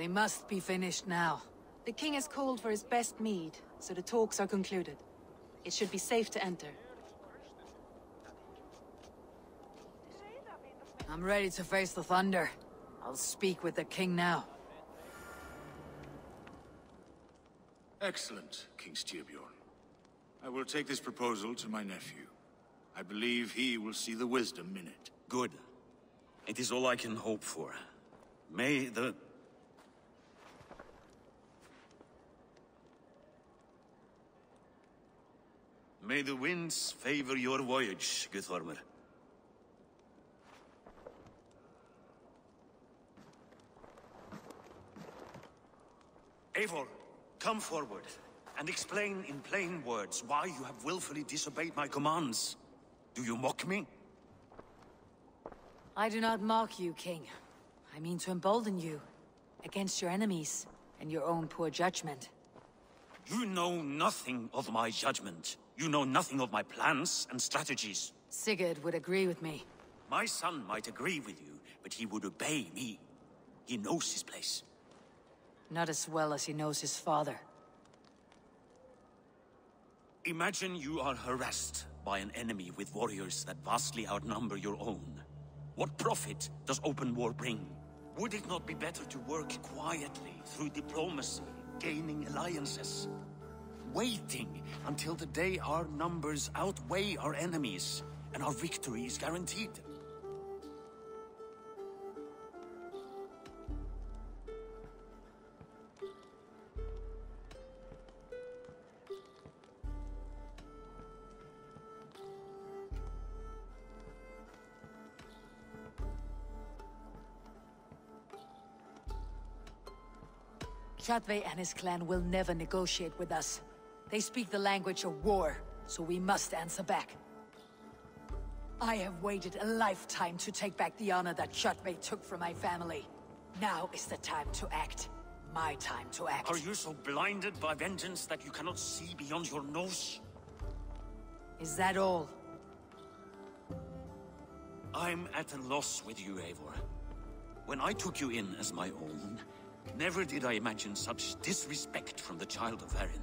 They must be finished now. The king has called for his best mead, so the talks are concluded. It should be safe to enter. I'm ready to face the thunder. I'll speak with the king now. Excellent, King Styrbjorn. I will take this proposal to my nephew. I believe he will see the wisdom in it. Good. It is all I can hope for. May the... May the winds favor your voyage, Guthormer. Eivor, come forward, and explain in plain words why you have willfully disobeyed my commands. Do you mock me? I do not mock you, King. I mean to embolden you, against your enemies, and your own poor judgment. You know nothing of my judgment. You know nothing of my plans and strategies. Sigurd would agree with me. My son might agree with you, but he would obey me. He knows his place. Not as well as he knows his father. Imagine you are harassed by an enemy with warriors that vastly outnumber your own. What profit does open war bring? Would it not be better to work quietly through diplomacy, gaining alliances? Waiting until the day our numbers outweigh our enemies and our victory is guaranteed. Kjotve and his clan will never negotiate with us. They speak the language of war, so we must answer back. I have waited a lifetime to take back the honor that Kjotve took from my family. Now is the time to act. My time to act. Are you so blinded by vengeance that you cannot see beyond your nose? Is that all? I'm at a loss with you, Eivor. When I took you in as my own, never did I imagine such disrespect from the child of Varin.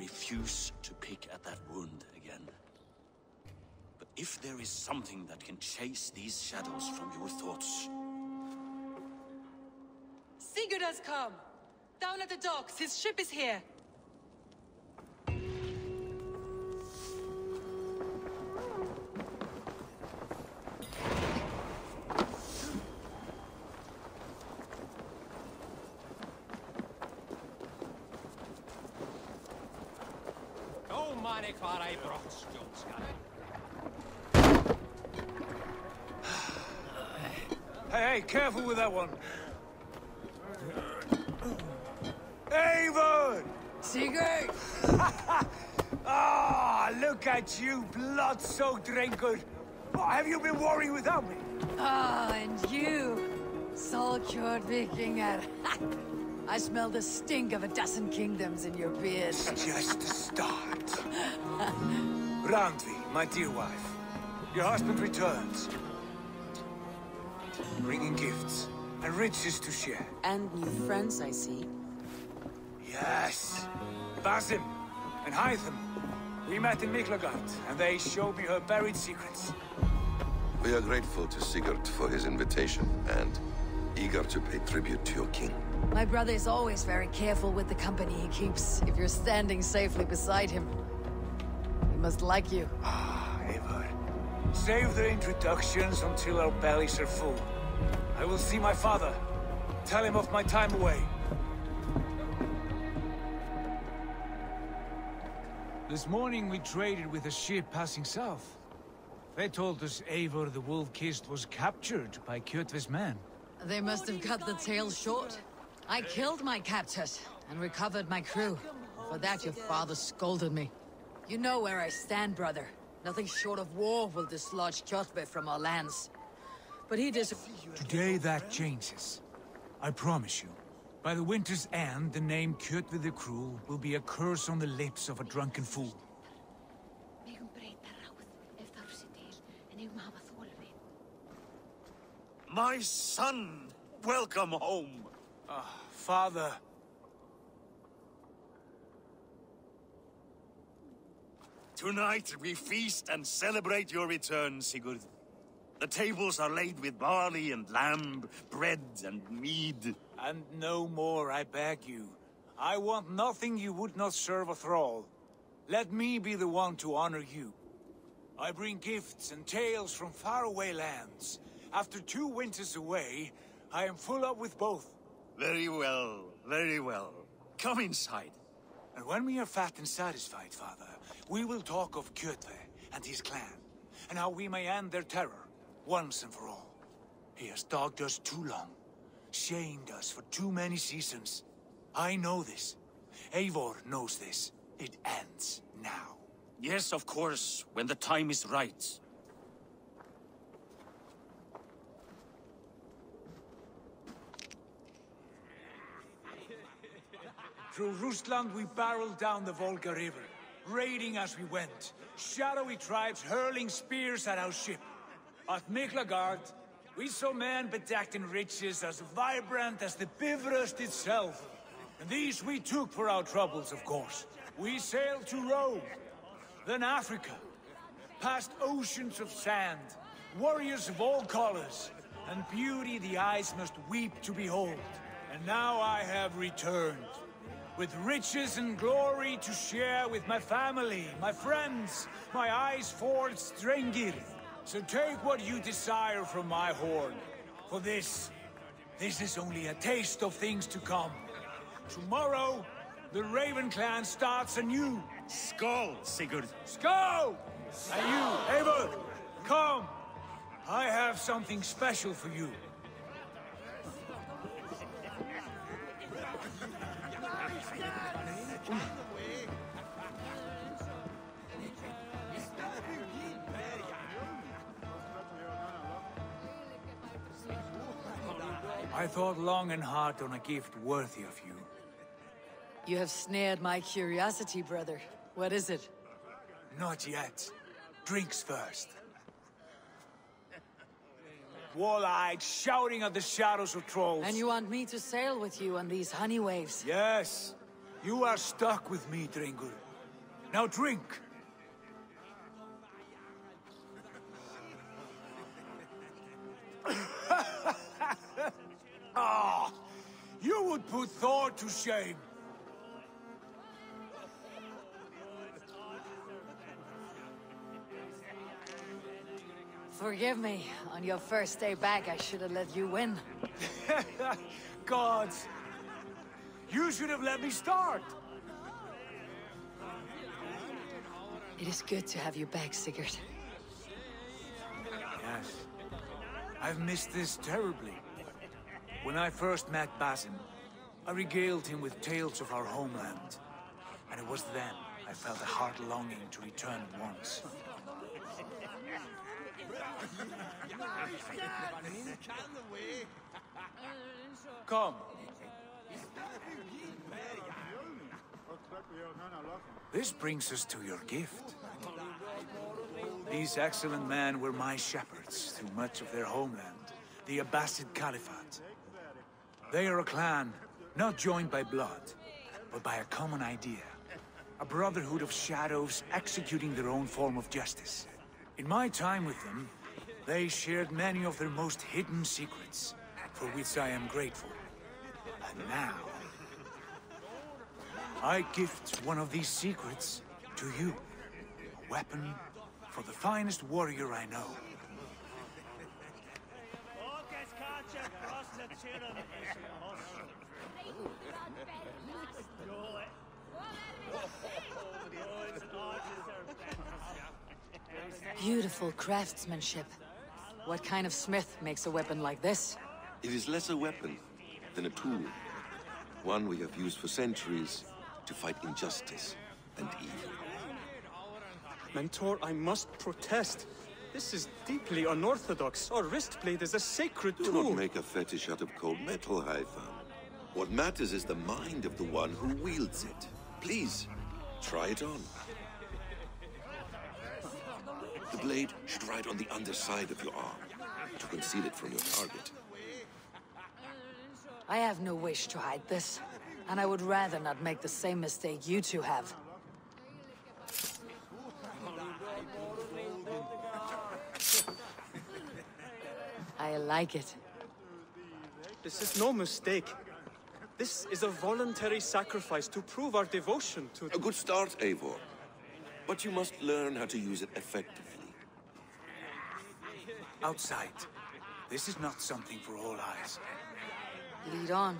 Refuse to pick at that wound again. But if there is something that can chase these shadows from your thoughts... Sigurd has come! Down at the docks, his ship is here! Hey, careful with that one. Avon! Sigurd! Ah, look at you, blood-soaked raincoat. What have you been worrying without me? Ah, and you, Solkjord Vikinger. I smell the stink of a dozen kingdoms in your beard. Just the start. Randvi, my dear wife. Your husband returns. Bringing gifts and riches to share. And new friends, I see. Yes. Basim and Hytham. We met in Miklagard, and they showed me her buried secrets. We are grateful to Sigurd for his invitation, and eager to pay tribute to your king. My brother is always very careful with the company he keeps. If you're standing safely beside him, he must like you. Ah, Eivor. Save the introductions until our bellies are full. I will see my father. Tell him of my time away. This morning we traded with a ship passing south. They told us Eivor the Wolf-Kissed was captured by Kjotve's men. They must have cut the tail short. I killed my captors and recovered my crew. For that your father scolded me. You know where I stand, brother. Nothing short of war will dislodge Kjotve from our lands. But he dis- Today that changes. I promise you. By the winter's end, the name Kjotve the Cruel will be a curse on the lips of a drunken fool. Megum breyta ráð ef þarf sé til, en eigum að hafa þólfi. My son! Welcome home! Ah, father, Tonight we feast and celebrate your return, Sigurd. The tables are laid with barley and lamb, bread and mead. and no more, I beg you. I want nothing you would not serve a thrall. Let me be the one to honor you. I bring gifts and tales from faraway lands. After two winters away, I am full up with both. Very well, very well. Come inside. And when we are fat and satisfied, Father, we will talk of Kjotve and his clan, and how we may end their terror, once and for all. He has dogged us too long, shamed us for too many seasons. I know this. Eivor knows this. It ends now. Yes, of course, when the time is right. Through Rusland we barreled down the Volga River, raiding as we went, shadowy tribes hurling spears at our ship. At Miklagard, we saw men bedecked in riches as vibrant as the Bifrost itself. And these we took for our troubles, of course. We sailed to Rome, then Africa, past oceans of sand, warriors of all colors, and beauty the eyes must weep to behold. And now I have returned, with riches and glory to share with my family, my friends, my eyes forged Strengir. So take what you desire from my horn. For this, this is only a taste of things to come. Tomorrow, the Raven clan starts anew. Skull, Sigurd. Skull! And you, Eivor, come! I have something special for you. I thought long and hard on a gift worthy of you. You have snared my curiosity, brother. What is it? Not yet. Drinks first. Wall-eyed, shouting at the shadows of trolls. And you want me to sail with you on these honey waves? Yes. You are stuck with me, drengr. Now drink. Would put Thor to shame. Forgive me. On your first day back, I should have let you win. Gods. You should have let me start. It is good to have you back, Sigurd. Yes. I've missed this terribly. When I first met Basim, I regaled him with tales of our homeland. And it was then I felt a heart longing to return once. Come. This brings us to your gift. These excellent men were my shepherds through much of their homeland, the Abbasid Caliphate. They are a clan, not joined by blood, but by a common idea. A brotherhood of shadows executing their own form of justice. In my time with them, they shared many of their most hidden secrets, for which I am grateful. And now, I gift one of these secrets to you. A weapon for the finest warrior I know. Beautiful craftsmanship. What kind of smith makes a weapon like this? It is less a weapon than a tool. One we have used for centuries to fight injustice and evil. Mentor, I must protest. This is deeply unorthodox. Our wrist blade is a sacred Do tool. Do not make a fetish out of cold metal, Hytham. What matters is the mind of the one who wields it. Please, try it on. The blade should ride on the underside of your arm to conceal it from your target. I have no wish to hide this, and I would rather not make the same mistake you two have. I like it. This is no mistake. This is a voluntary sacrifice to prove our devotion to... A good start, Eivor. But you must learn how to use it effectively. Outside. This is not something for all eyes. Lead on.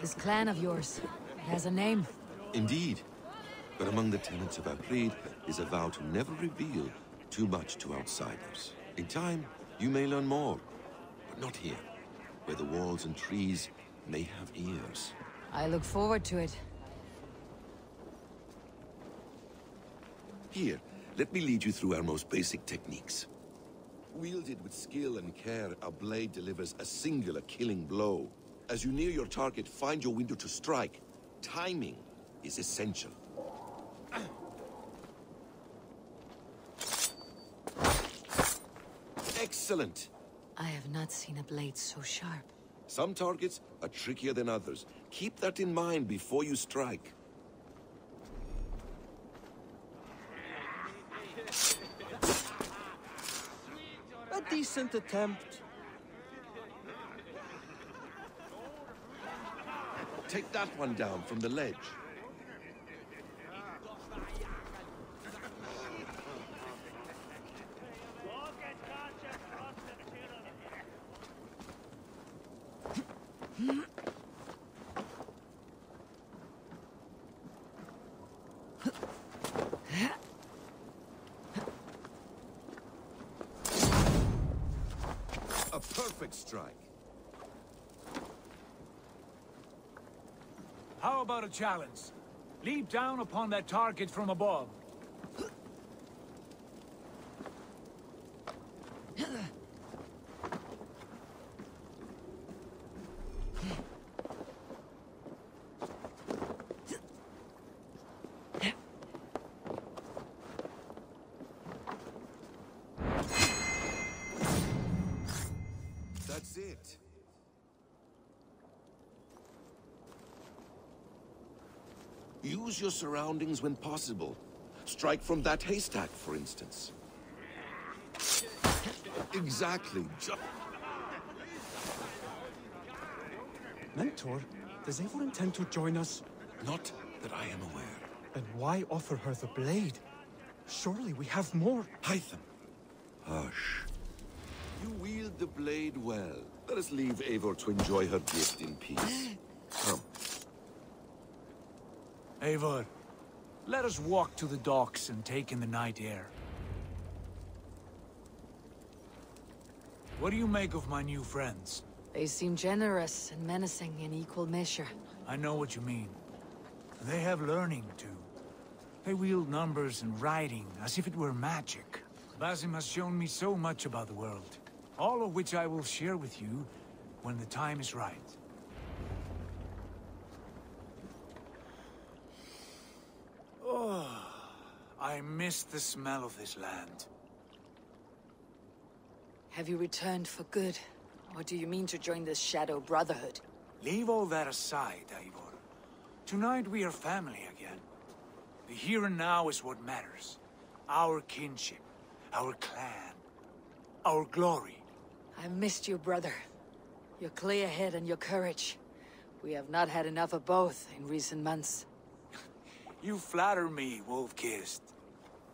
This clan of yours, it has a name. Indeed. But among the tenets of our creed is a vow to never reveal too much to outsiders. In time, you may learn more, but not here, where the walls and trees may have ears. I look forward to it. Here, let me lead you through our most basic techniques. Wielded with skill and care, a blade delivers a singular killing blow. As you near your target, find your window to strike. Timing is essential. Excellent! I have not seen a blade so sharp. Some targets are trickier than others. Keep that in mind before you strike. A decent attempt. Take that one down from the ledge. A perfect strike. How about a challenge? Leap down upon that target from above. That's it. Use your surroundings when possible. Strike from that haystack, for instance. Exactly. Ju- Mentor, does Eivor intend to join us? Not that I am aware. Then why offer her the blade? Surely we have more. Hytham. Hush. You wield the blade well. Let us leave Eivor to enjoy her gift in peace. Come. Eivor, let us walk to the docks and take in the night air. What do you make of my new friends? They seem generous and menacing in equal measure. I know what you mean. They have learning, too. They wield numbers and writing as if it were magic. Basim has shown me so much about the world, all of which I will share with you when the time is right. Oh, I miss the smell of this land. Have you returned for good? Or do you mean to join this Shadow Brotherhood? Leave all that aside, Eivor. Tonight we are family again. The here and now is what matters. Our kinship, our clan, our glory. I've missed you, brother. Your clear head and your courage. We have not had enough of both in recent months. You flatter me, Wolf-Kissed.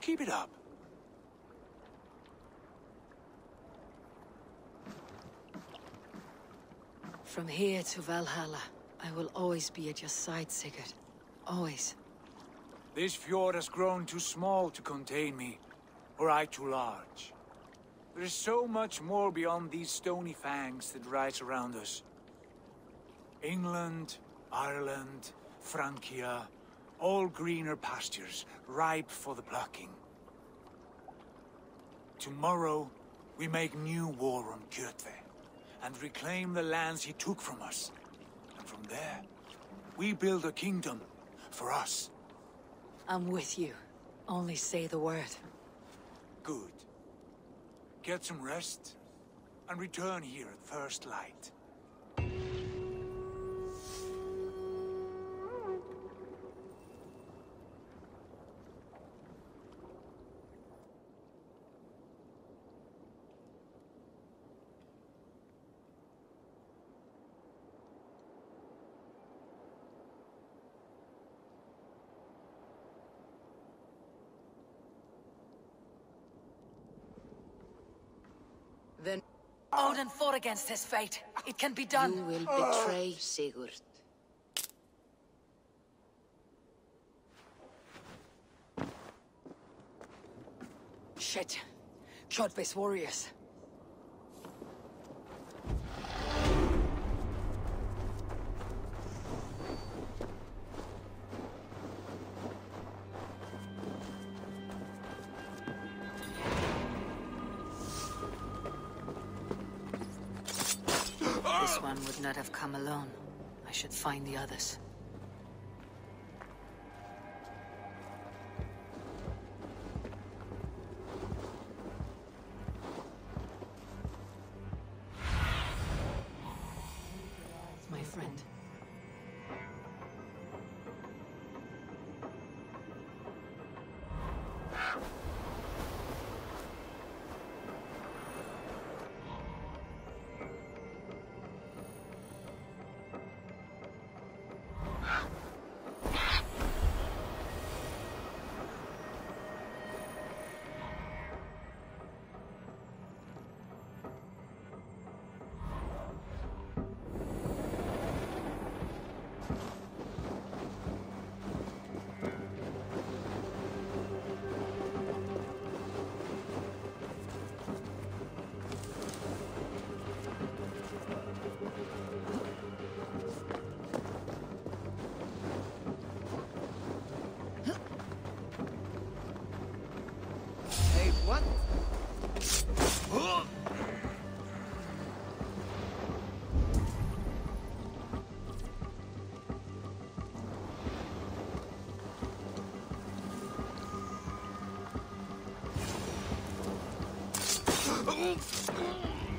Keep it up. From here to Valhalla, I will always be at your side, Sigurd. Always. This fjord has grown too small to contain me, or I too large. There is so much more beyond these stony fangs that rise around us. England, Ireland, Francia, all greener pastures, ripe for the plucking. Tomorrow, we make new war on Kjotve, and reclaim the lands he took from us. And from there, we build a kingdom for us. I'm with you. Only say the word. Good. Get some rest, and return here at first light. Then Odin fought against his fate. It can be done. You will betray Sigurd. Shit. Kjotve's warriors. Come alone. I should find the others.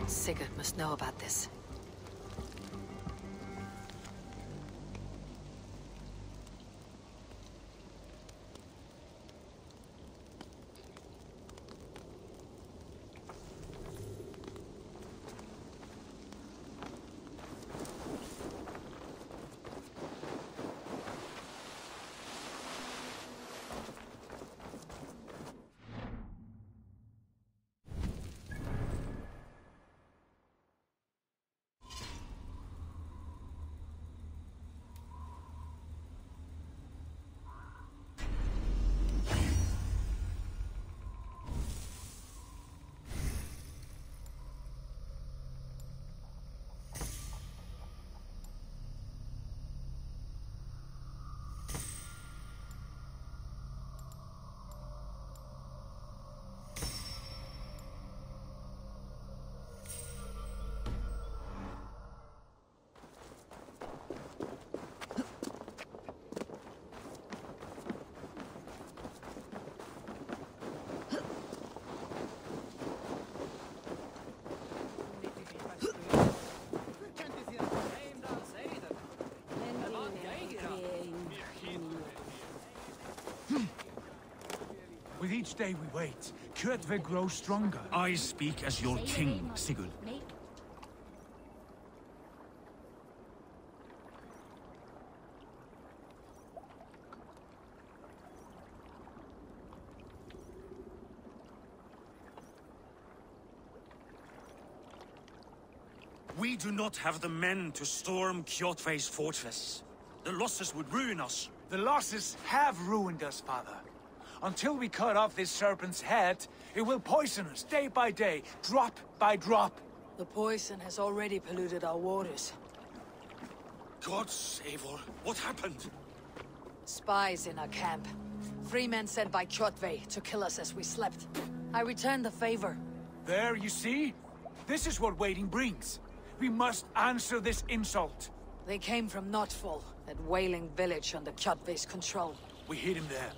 Sigurd must know about this. With each day we wait, Kjotve grows stronger. I speak as your king, Sigurd. We do not have the men to storm Kjotve's fortress. The losses would ruin us. The losses have ruined us, father. Until we cut off this serpent's head, it will poison us day by day, drop by drop. The poison has already polluted our waters. God save her. What happened? Spies in our camp. Three men sent by Kjotve to kill us as we slept. I returned the favor. There, you see? This is what waiting brings. We must answer this insult. They came from Notfall, that whaling village under Kjotve's control. We hid him there.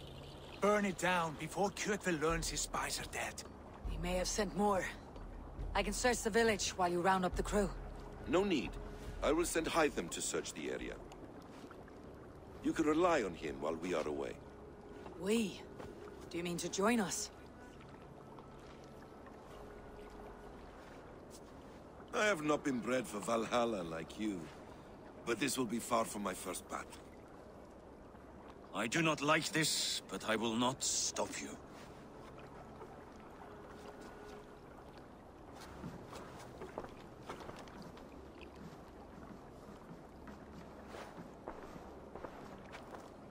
Burn it down before Kjotve learns his spies are dead. He may have sent more. I can search the village while you round up the crew. No need. I will send Hytham to search the area. You can rely on him while we are away. We? Do you mean to join us? I have not been bred for Valhalla like you. But this will be far from my first battle. I do not like this, but I will not stop you.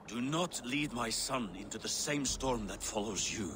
Do not lead my son into the same storm that follows you.